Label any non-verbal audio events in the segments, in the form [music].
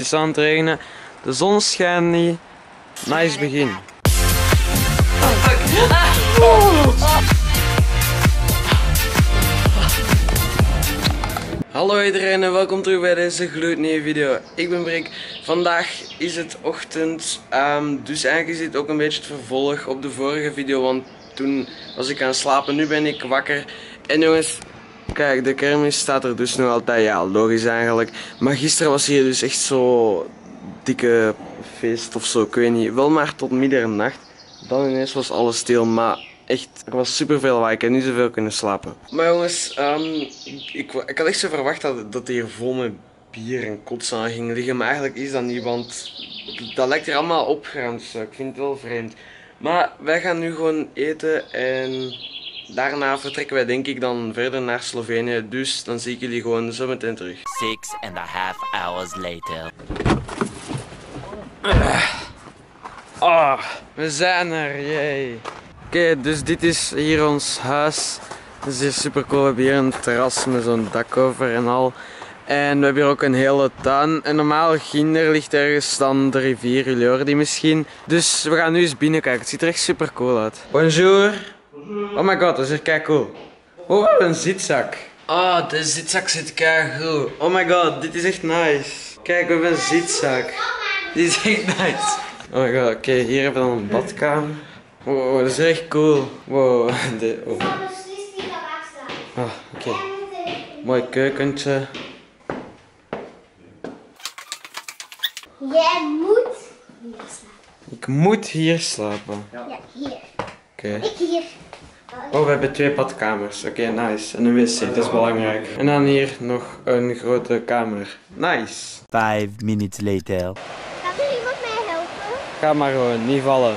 Het is aan het regenen. De zon schijnt niet. Nice begin. Hallo iedereen en welkom terug bij deze gloednieuwe video. Ik ben Brik. Vandaag is het ochtend, ehm, dus eigenlijk is dit ook een beetje het vervolg op de vorige video, want toen was ik aan het slapen, nu ben ik wakker. En jongens, kijk, de kermis staat er dus nog altijd, ja, logisch eigenlijk. Maar gisteren was hier dus echt zo dikke feest of zo, ik weet niet. Wel maar tot middernacht. Dan ineens was alles stil, maar echt, er was superveel waar ik niet zoveel kunnen slapen. Maar jongens, ehm, ik, ik had echt zo verwacht dat, dat hier vol met bier en kots aan ging liggen, maar eigenlijk is dat niet, want dat lijkt er allemaal opgeruimd. Dus ik vind het wel vreemd. Maar wij gaan nu gewoon eten en daarna vertrekken wij denk ik dan verder naar Slovenië. Dus dan zie ik jullie gewoon zo meteen terug. Six and a half hours later. Ah, we zijn er, jee. Oké, dus dit is hier ons huis. Het is hier super cool. We hebben hier een terras met zo'n dak over en al. En we hebben hier ook een hele tuin. En normaal ginder ligt ergens dan de rivier, jullie horen die misschien. Dus we gaan nu eens binnen kijken. Het ziet er echt super cool uit. Bonjour. Oh my god, dat is echt kei cool. Oh, we hebben een zitzak. Ah, de zitzak zit kei goed. Oh my god, dit is echt nice. Kijk, we hebben een zitzak. Dit is echt nice. Oh my god, oké, hier hebben we dan een badkamer. Wow, dat is echt cool. Wow, [laughs] de, oh. Ah, oké. Mooi keukentje. Jij moet hier slapen. Ik moet hier slapen. Ja, hier. Oké. Ik hier. Oh, we hebben twee badkamers. Oké, nice. En een wc, dat is belangrijk. En dan hier nog een grote kamer. Nice. Five minutes later. Gaat er iemand mij helpen? Ga maar gewoon, niet vallen.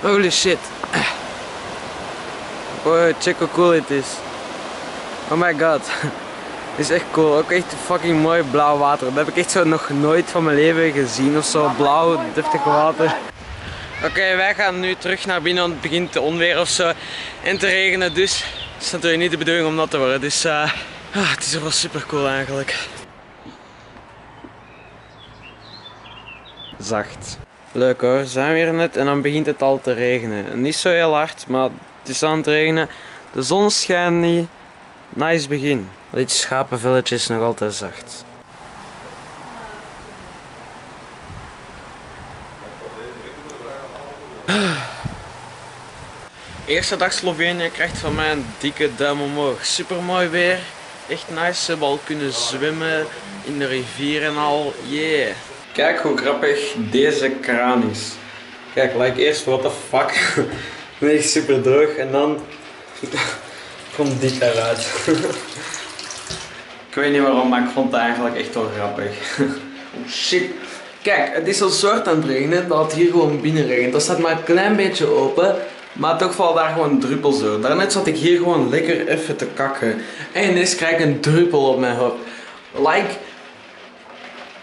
Holy shit. [clears throat] Oh, check hoe cool het is. Oh my god. [laughs] Dit is echt cool. Ook echt fucking mooi blauw water. Dat heb ik echt zo nog nooit van mijn leven gezien of zo. Blauw, deftig water. Oké, wij gaan nu terug naar binnen, want het begint te onweer of zo. En te regenen, dus het is natuurlijk niet de bedoeling om nat te worden. Dus eh, ah, het is wel super cool eigenlijk. Zacht. Leuk hoor, zijn we hier net en dan begint het al te regenen. Niet zo heel hard, maar het is aan het regenen. De zon schijnt niet. Nice begin. Dit schapenvelletje is nog altijd zacht. Eerste dag Slovenië krijgt van mij een dikke duim omhoog. Super mooi weer. Echt nice. Ze hebben al kunnen zwemmen in de rivier en al. Yeah. Kijk hoe grappig deze kraan is. Kijk, like eerst what the fuck. [laughs] Is super droog en dan [laughs] komt dit eruit. [laughs] ik weet niet waarom, maar ik vond het eigenlijk echt wel grappig. oh shit. Kijk, het is zo zwart aan het regenen dat het hier gewoon binnen regent. Dat staat maar een klein beetje open. Maar toch valt daar gewoon druppels door. Daarnet zat ik hier gewoon lekker even te kakken. En ineens krijg ik een druppel op mijn hoofd. Like...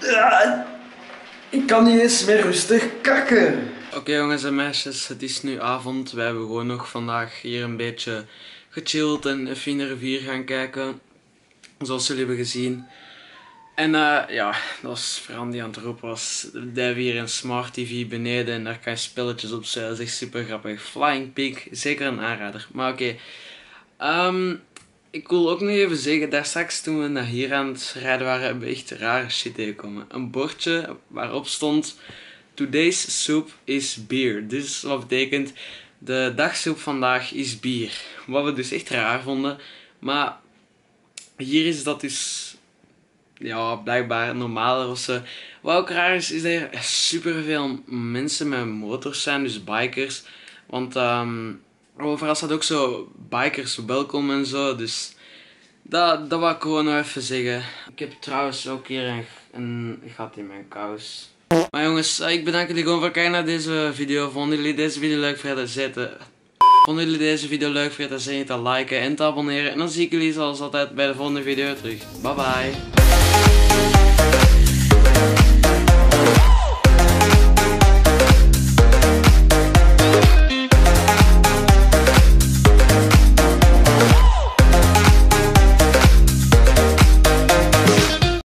Ah, ik kan niet eens meer rustig kakken. Oké jongens en meisjes, het is nu avond. We hebben gewoon nog vandaag hier een beetje gechilled en even in de rivier gaan kijken. Zoals jullie hebben gezien. En eh, ja, dat was aan het roepen was. We hebben hier een smart tv beneden en daar kan je spelletjes op zetten. Dat is echt super grappig. Flying Pig, zeker een aanrader. Maar oké. Ehm, ik wil ook nog even zeggen, daar straks toen we naar hier aan het rijden waren, hebben we echt rare shit tegengekomen. Een bordje waarop stond, today's soup is beer. Dus wat betekent, de dagsoep vandaag is bier. Wat we dus echt raar vonden. Maar hier is dat dus ja, blijkbaar normaler of zo. Wat ook raar is, is dat er super veel mensen met motors zijn, dus bikers. Want um, overal staat ook zo bikers welkom en zo, dus dat, dat wil ik gewoon nog even zeggen. Ik heb trouwens ook hier een, een gat in mijn kous. Maar jongens, ik bedank jullie gewoon voor kijken naar deze video. Vonden jullie deze video leuk? Vergeet te zetten. Vonden jullie deze video leuk? Vergeet te te liken en te abonneren. En dan zie ik jullie zoals altijd bij de volgende video terug. Bye bye. Thank you.